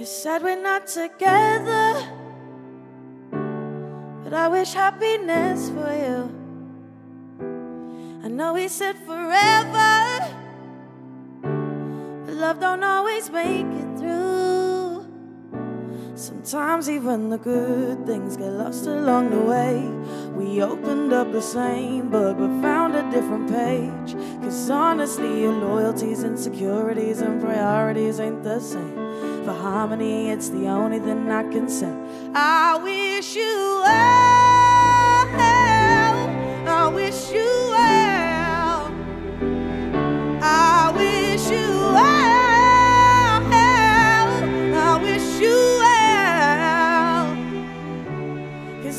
He said we're not together, but I wish happiness for you. I know he said forever, but love don't always make it through. Sometimes even the good things get lost along the way. We opened up the same but found a different page. Cause honestly, your loyalties, insecurities, and priorities ain't the same. For harmony, it's the only thing I can say. I wish you well.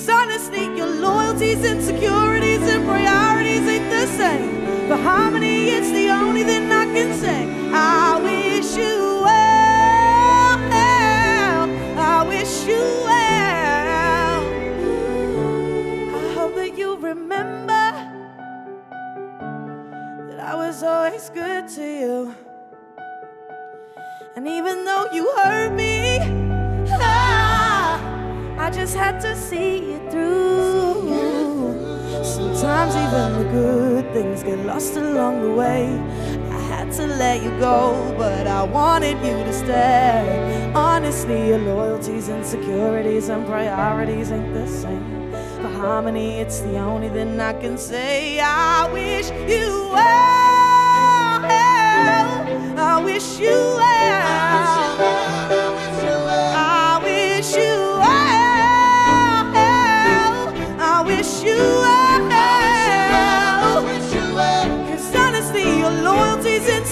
Honestly, your loyalties, insecurities, and priorities ain't the same. For harmony, it's the only thing I can say. I wish you well. I wish you well. I hope that you remember that I was always good to you. And even though you hurt me, just had to see it through. Sometimes even the good things get lost along the way. I had to let you go, but I wanted you to stay. Honestly, your loyalties, insecurities, and priorities ain't the same. For harmony, it's the only thing I can say. I wish you well.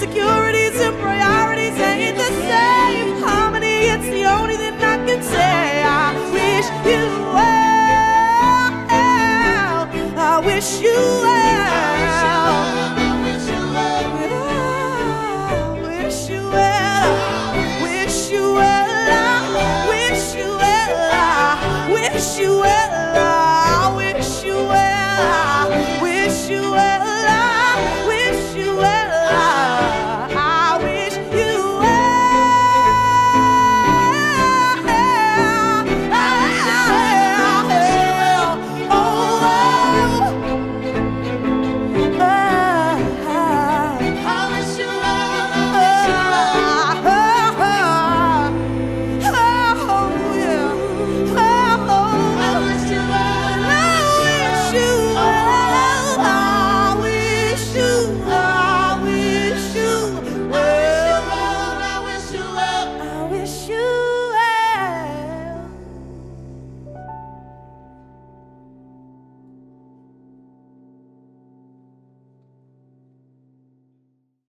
Insecurities, and priorities ain't the same. Harmony, it's the only thing I can say. I wish you well. I wish you well. I wish you well. Wish you well. I Wish you well. I Wish you well.